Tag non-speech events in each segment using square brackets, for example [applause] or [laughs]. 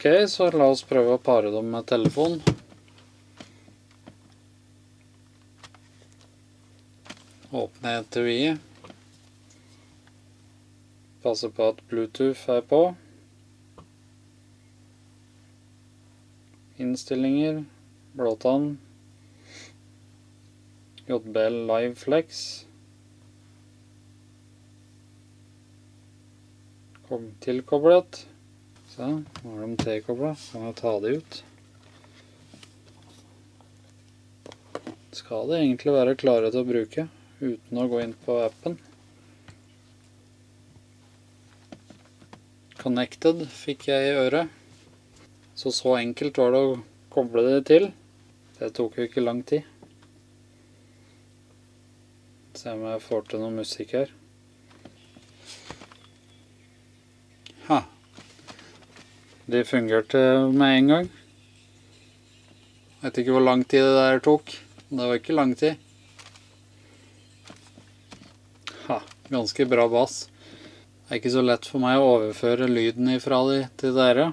Ok, så la oss prøve å pare dem med telefon. Åpne ETUI. Passe på at Bluetooth er på. Innstillinger. Blåtann. JBL Live Flex. Kom tilkoblet. Så, nå er de tilkoblet. Kan jeg ta de ut. Skal det egentlig være klare til å bruke uten å gå inn på appen. Connected fikk jeg i øret. Så så enkelt var det å koble det til. Det tok jo ikke lang tid. Se om jeg får til noe musikk her. Ha. De fungerte med en gang. Jeg vet ikke hvor lang tid det der tok. Det var ikke lang tid. Ha, ganske bra bass. Det er ikke så lett for meg å overføre lyden ifra de til dere.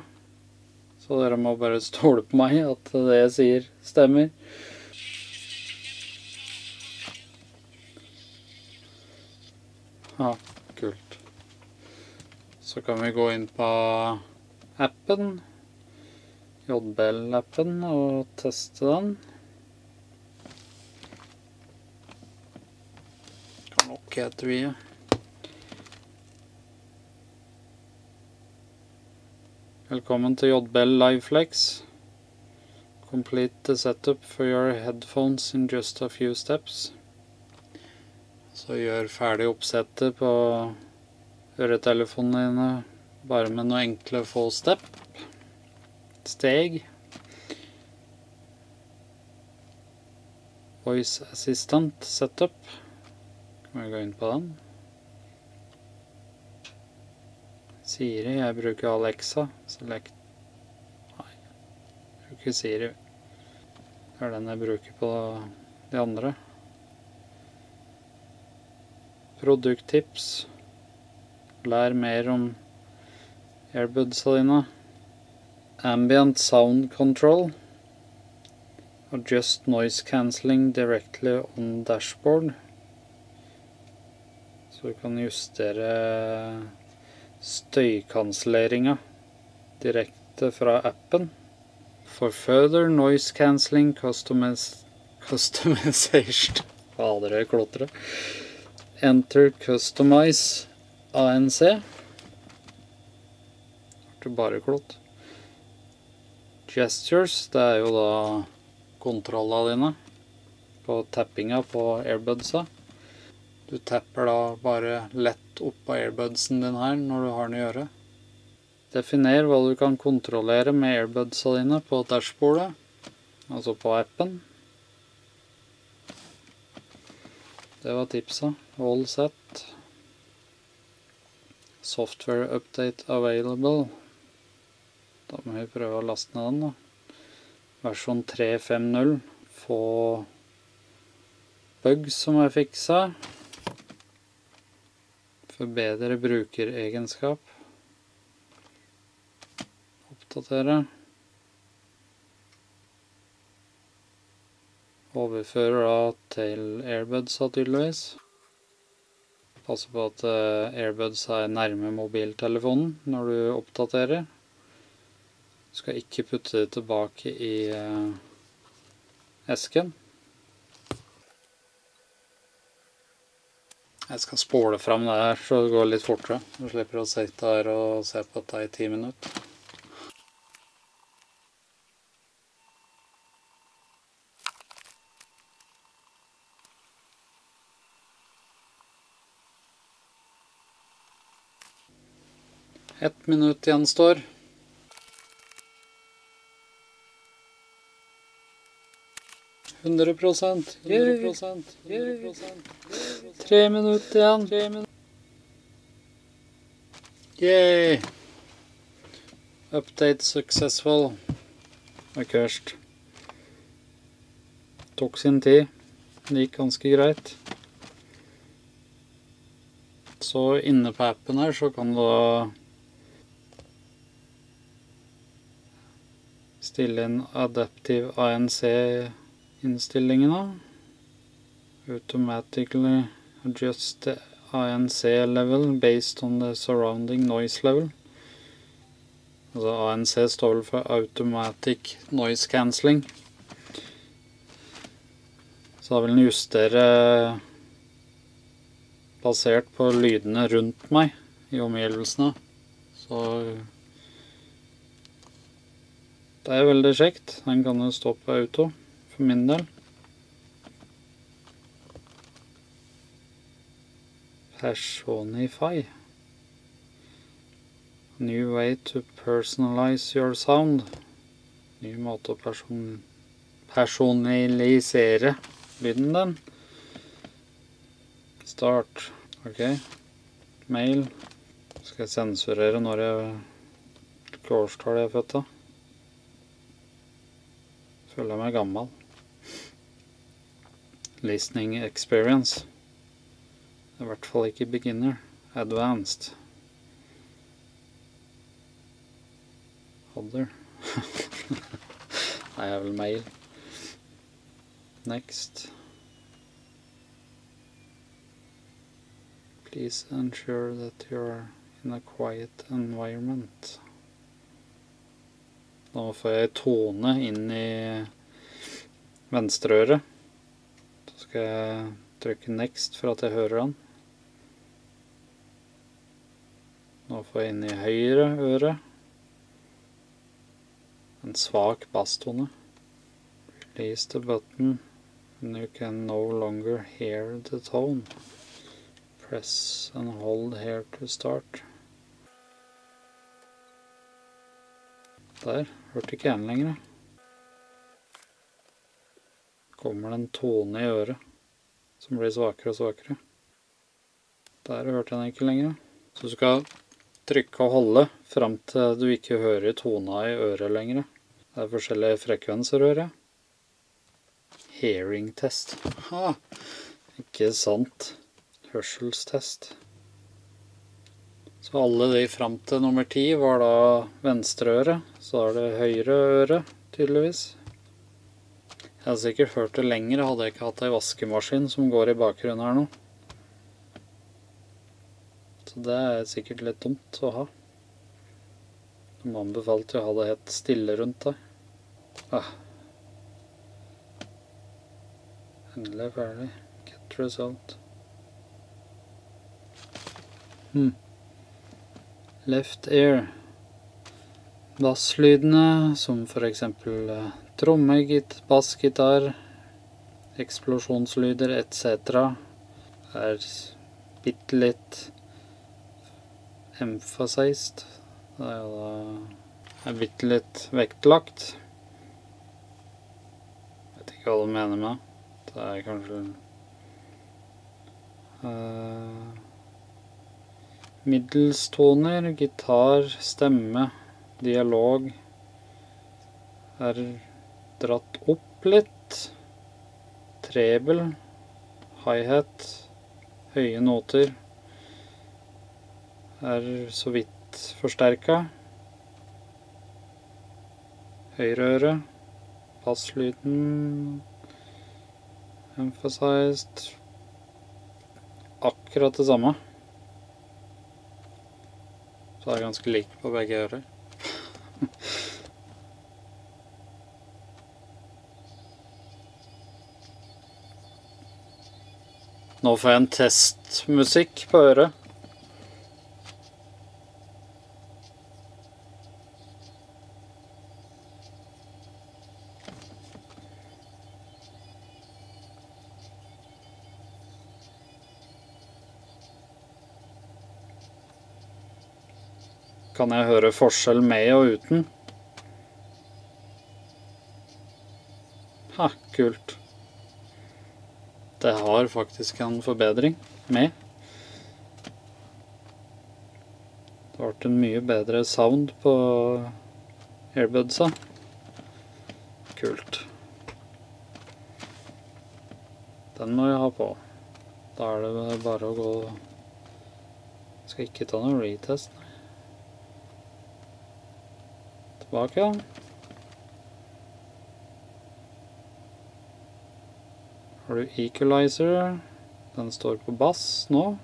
Så dere må bare stole på meg at det jeg sier stemmer. Ha, kult. Så kan vi gå inn på appen, JBL-appen, og teste den. Kan lukke etuiet. Velkommen til JBL Liveflex. Complete the setup for your headphones in just a few steps. Så gjør ferdig oppsettet på øretelefonene dine bare med noen enkle få step. Steg. Voice Assistant Setup. Kan vi gå inn på den. Siri. Jeg bruker Alexa. Select Nei, jeg bruker Siri. Det er den jeg bruker på de andre. Produkttips. Lær mer om airbudsa dine. Ambient sound control. Adjust noise cancelling directly on dashboard. Så du kan justere støykanselleringa direkte fra appen. For further noise cancelling customiz [laughs] customization Fader, jeg klotrer. Enter customize ANC. Det bare klot. Gestures, det er jo da kontrollene dine på tappinga på airbudsa. Du tapper da bare lett opp på airbudsen din her når du har den i øret. Definer hva du kan kontrollere med airbudsa dine på dashbordet, altså på appen. Det var tipsa. All set. Software update available. Da må vi prøve å laste ned den, da. Versjon 3.5.0. Få bugs som er fiksa. Forbedre brukeregenskap. Oppdatere. Overfører da til airbuds tydeligvis. Passe på at airbuds er nærme mobiltelefonen når du oppdaterer. Du skal ikke putte det tilbake i esken. Jeg skal spåle fram det her, så det går litt fortere. Du slipper å sitte her og se på dette i ti minutter. Ett minutt gjenstår. Hundre prosent. Tre minutter igjen. Tre minutter. Yay! Update successful. Ikke. Tok sin tid. Det gikk ganske greit. Så inne på appen her så kan du Stille inn Adaptive ANC-innstillingene. Automatically adjust the ANC level based on the surrounding noise level. Altså ANC står vel for Automatic Noise Cancelling. Så da vil den justere basert på lydene rundt meg i omgivelsene. Så det er veldig kjekt. Den kan jo stå på auto, for min del. Personify. New way to personalize your sound. Ny måte å person personalisere lyden den. Start. Ok. Mail. Skal jeg sensurere når jeg hvilket årstall jeg er født av? Føler jeg meg gammel. Listening experience. I hvert fall ikke beginner. Advanced. Other. Nei, jeg vil mail. Next. Please ensure that you are in a quiet environment. Nå får jeg tone inn i venstreøret. Skal jeg trykke next for at jeg hører den. Nå får jeg inn i høyre øre. En svak basstone. Release the button and you can no longer hear the tone. Press and hold here to start. Der. Hørte ikke jeg den lenger. Kommer det en tone i øret som blir svakere og svakere. Der hørte jeg den ikke lenger. Så du skal trykke og holde fram til du ikke hører tona i øret lenger. Det er forskjellige frekvenser, hører jeg. Hearing test. Ha, ikke sant. Hørselstest. Så alle de fram til nummer ti var da venstre øre. Så er det høyre øre, tydeligvis. Jeg hadde sikkert hørt det lenger, hadde jeg ikke hatt ei vaskemaskin som går i bakgrunnen her nå. Så det er sikkert litt dumt å ha. De anbefalte å ha det helt stille rundt deg. Ah. Endelig ferdig. Get result. Hmm. Left ear. Basslydene, som for eksempel tromme, bassgitar, eksplosjonslyder etc. er bitte litt emphasized. Det er jo da er bitte litt vektlagt. Vet ikke hva du mener med det. er kanskje uh, Middelstoner, gitar, stemme, dialog er dratt opp litt. Trebel, hi-hat, høye noter er så vidt forsterka. Høyre øre, basslyden emphasized akkurat det samme. Så det er ganske likt på begge ører. [laughs] Nå får jeg en testmusikk på øret. Kan jeg høre forskjell med og uten? Ha, kult. Det har faktisk en forbedring med. Det ble en mye bedre sound på airbudsa. Kult. Den må jeg ha på. Da er det bare å gå Skal ikke ta noen retest. Tilbake. Har du equalizer. Den står på bass nå.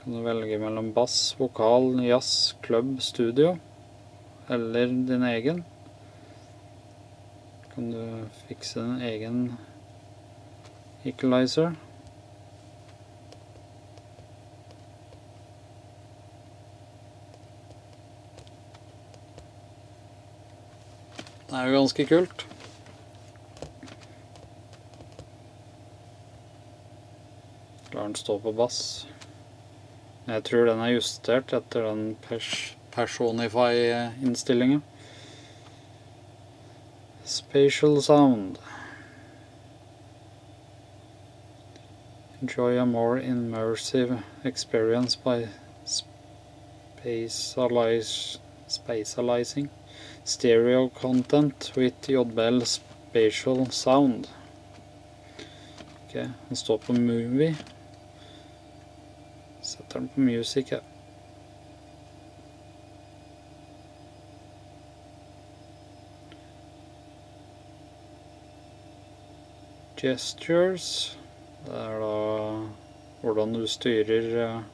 Kan du velge mellom bass, vokal, jazz, klubb, studio. Eller din egen. Kan du fikse din egen equalizer. Det er jo ganske kult. Lar den stå på bass. Jeg tror den er justert etter den pers Personify-innstillingen. Spatial sound. Enjoy a more immersive experience by spatializing stereo content with JBL spatial sound. Ok, den står på movie. Setter den på music her. Gestures. Det er da hvordan du styrer eh,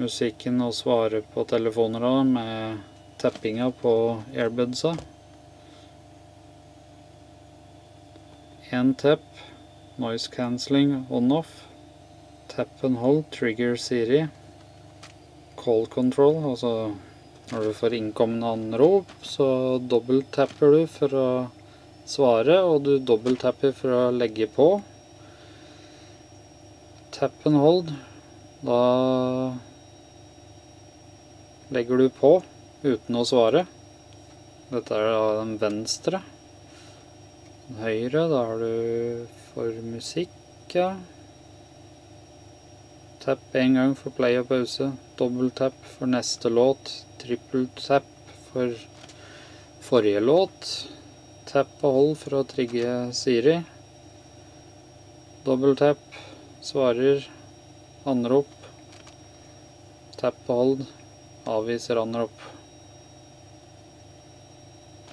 musikken og svarer på telefoner da, med tappinga på airbudsa. En tapp, noise cancelling on-off. Tap and hold, trigger Siri. Call control, altså når du får innkommende anrop, så dobbelttapper du for å svare, og du dobbelttapper for å legge på. Tap and hold, da legger du på uten å svare. Dette er da den venstre. Den høyre, da har du for musikk, ja. Tapp en gang for play og pause. Dobbelttapp for neste låt. Trippeltapp for forrige låt. Tapp og hold for å trigge Siri. Dobbelttapp svarer anrop. Tapp og hold avviser anrop.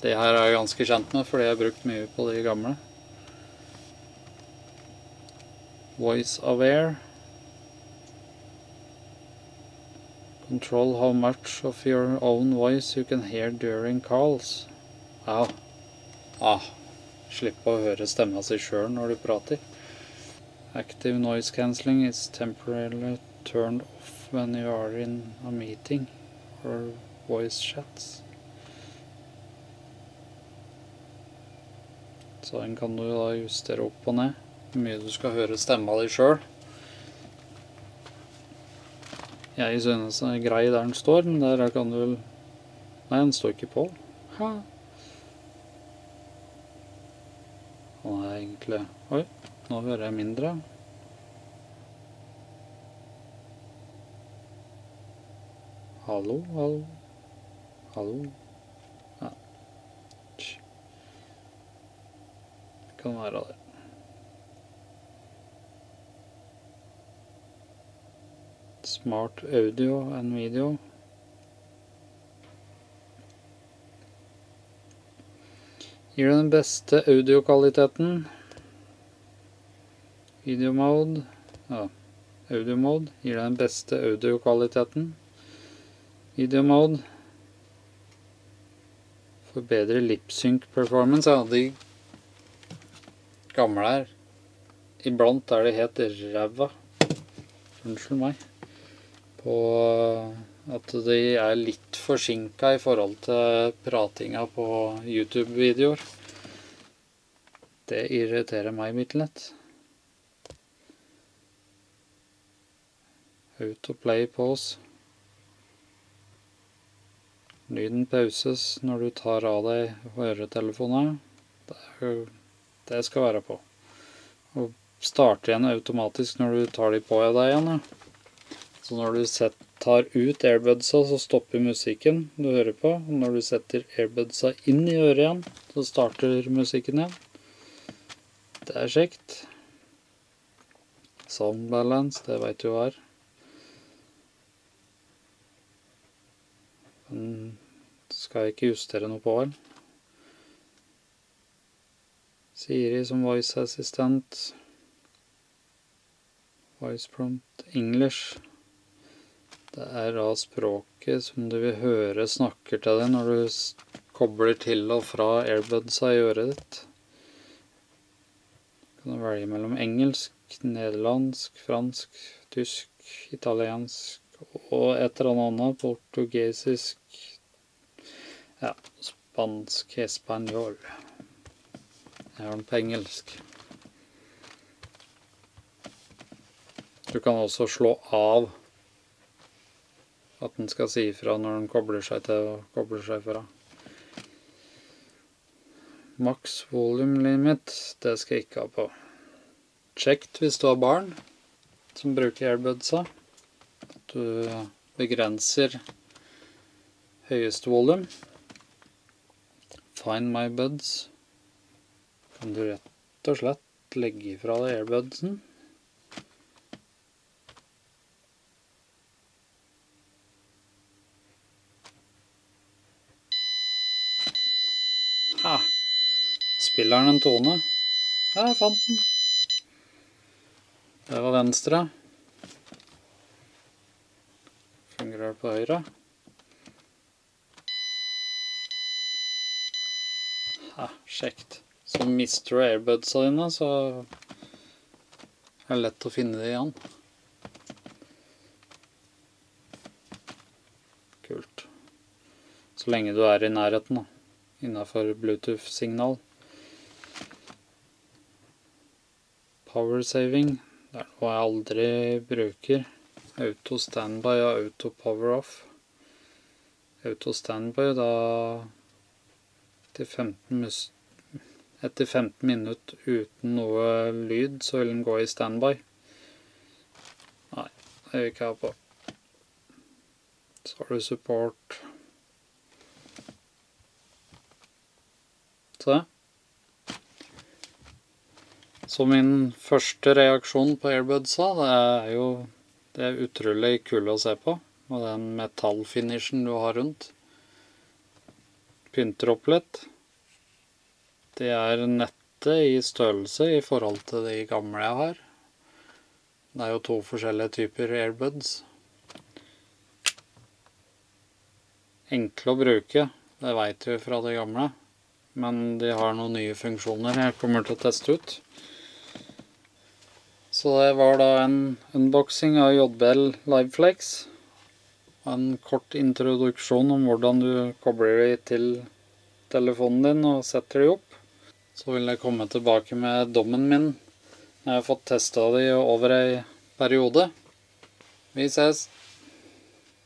Det her er jeg ganske kjent med, fordi jeg har brukt mye på de gamle. Voice aware. Control how much of your own voice you can hear during calls. Ja. Ah, slippe å høre stemma si sjøl når du prater. Active noise cancelling is temporarily turned off when you are in a meeting or voice chats. Så den kan du da justere opp og ned. Hvor mye du skal høre stemma di sjøl. Jeg synes den er grei der den står, men der kan du vel Nei, den står ikke på. Ha. Han er egentlig Oi, nå hører jeg mindre. Hallo, hallo, hallo. Ja. Det kan være det. Smart audio and video. Gir den beste audiokvaliteten. Video mode. Ja, audio mode gir den beste audiokvaliteten. Video mode. forbedre lip-sync performance. Ja, de gamle her. Iblant er det helt ræva. Unnskyld meg på at de er litt forsinka i forhold til pratinga på YouTube-videoer. Det irriterer meg litt. Autoplay pause. Lyden pauses når du tar av deg høretelefonene. Det, det skal være på. Og starte igjen automatisk når du tar de på deg igjen. Ja. Så når du set, tar ut airbudsa, så stopper musikken du hører på. Og når du setter airbudsa inn i øret igjen, så starter musikken igjen. Det er kjekt. Sound balance, det vet du hva er. Men skal jeg ikke justere noe på, vel? Siri som voice assistant. Voice prompt English. Det er da språket som du vil høre snakker til deg når du kobler til og fra airbudsa i øret ditt. Du kan velge mellom engelsk, nederlandsk, fransk, tysk, italiensk og et eller annet portugisisk Ja, spansk, espanjol. Jeg har den på engelsk. Du kan også slå av at den skal si ifra når den kobler seg til og kobler seg fra. Maks volume limit, det skal jeg ikke ha på. Kjekt hvis du har barn som bruker airbudsa. Du begrenser høyeste volum. Find my buds. Kan du rett og slett legge ifra deg airbudsen. Ha! Spiller den en tone? Ja, jeg fant den. Det var venstre. Fungerer på høyre? Ha, kjekt. Så mister du airbudsa dine, så er det lett å finne det igjen. Kult. Så lenge du er i nærheten, da innenfor Bluetooth-signal. Power saving, det er noe jeg aldri bruker. Auto standby og auto power off. Auto standby, da etter 15, etter 15 minutter uten noe lyd, så vil den gå i standby. Nei, det vil ikke ha på. Så har du support det. Så min første reaksjon på airbudsa, det er jo det er utrolig kul å se på. Og den metallfinishen du har rundt. Pynter opp litt. Det er nettet i størrelse i forhold til de gamle jeg har. Det er jo to forskjellige typer airbuds. Enkle å bruke, det vet vi fra de gamle. Men de har noen nye funksjoner jeg kommer til å teste ut. Så det var da en unboxing av JBL Liveflex. En kort introduksjon om hvordan du kobler de til telefonen din og setter de opp. Så vil jeg komme tilbake med dommen min når jeg har fått testa de over ei periode. Vi ses!